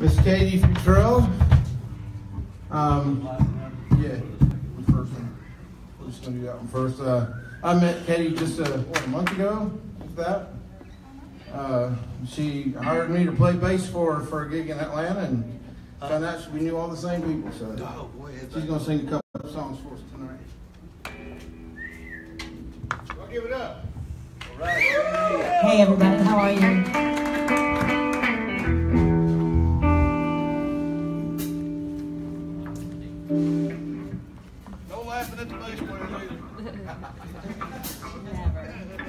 Miss Katie Futrell. Um, yeah, first one. We're just gonna do that one first. Uh, I met Katie just, uh, what, a month ago, if that. Uh, she hired me to play bass for, for a gig in Atlanta and found out we knew all the same people, so. She's gonna sing a couple of songs for us tonight. I'll give it up. Hey everybody, how are you? No